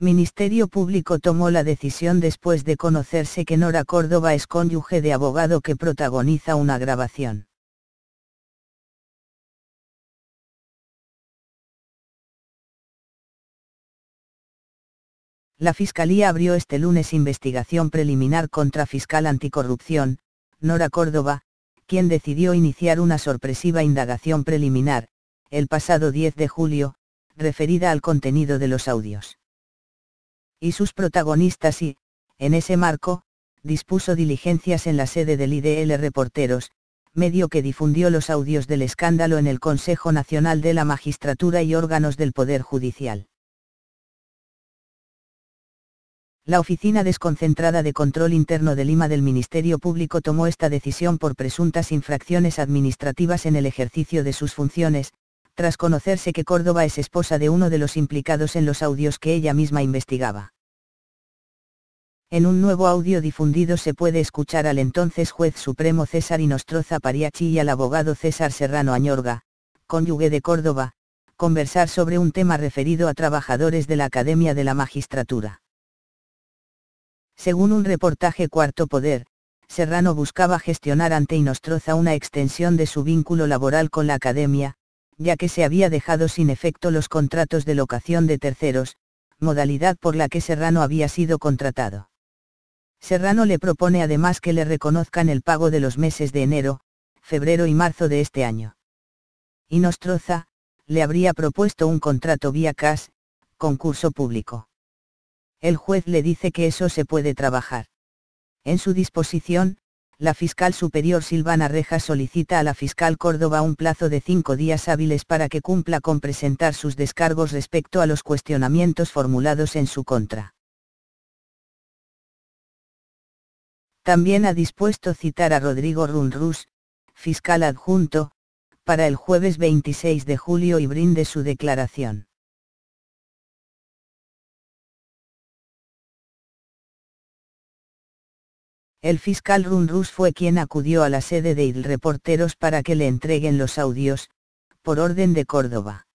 Ministerio Público tomó la decisión después de conocerse que Nora Córdoba es cónyuge de abogado que protagoniza una grabación. La Fiscalía abrió este lunes investigación preliminar contra fiscal anticorrupción, Nora Córdoba, quien decidió iniciar una sorpresiva indagación preliminar, el pasado 10 de julio, referida al contenido de los audios. Y sus protagonistas y, en ese marco, dispuso diligencias en la sede del IDL Reporteros, medio que difundió los audios del escándalo en el Consejo Nacional de la Magistratura y órganos del Poder Judicial. La Oficina Desconcentrada de Control Interno de Lima del Ministerio Público tomó esta decisión por presuntas infracciones administrativas en el ejercicio de sus funciones, tras conocerse que Córdoba es esposa de uno de los implicados en los audios que ella misma investigaba. En un nuevo audio difundido se puede escuchar al entonces juez supremo César Inostroza Pariachi y al abogado César Serrano Añorga, cónyuge de Córdoba, conversar sobre un tema referido a trabajadores de la Academia de la Magistratura. Según un reportaje Cuarto Poder, Serrano buscaba gestionar ante Inostroza una extensión de su vínculo laboral con la academia, ya que se había dejado sin efecto los contratos de locación de terceros, modalidad por la que Serrano había sido contratado. Serrano le propone además que le reconozcan el pago de los meses de enero, febrero y marzo de este año. Inostroza, le habría propuesto un contrato vía CAS, concurso público el juez le dice que eso se puede trabajar. En su disposición, la fiscal superior Silvana Rejas solicita a la fiscal Córdoba un plazo de cinco días hábiles para que cumpla con presentar sus descargos respecto a los cuestionamientos formulados en su contra. También ha dispuesto citar a Rodrigo Runrus, fiscal adjunto, para el jueves 26 de julio y brinde su declaración. El fiscal Runrus fue quien acudió a la sede de Il Reporteros para que le entreguen los audios, por orden de Córdoba.